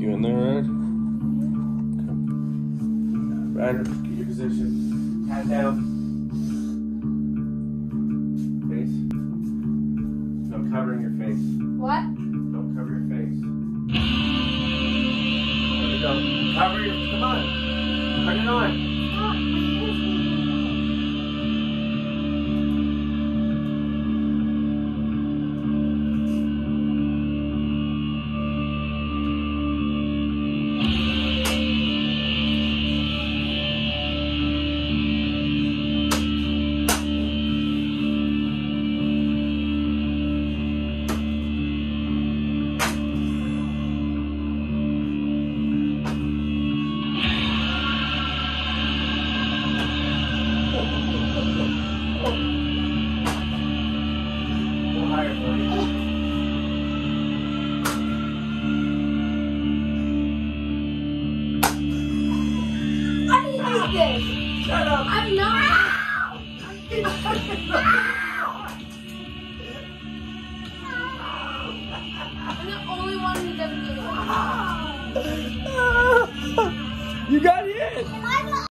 You in there, Red? Ryder, get your position. Hat down. Face. No covering your face. What? Don't cover your face. There we go. Cover your. Come on. Turn it on. Ah. Shut up. I'm not. I'm the only one who doesn't get it.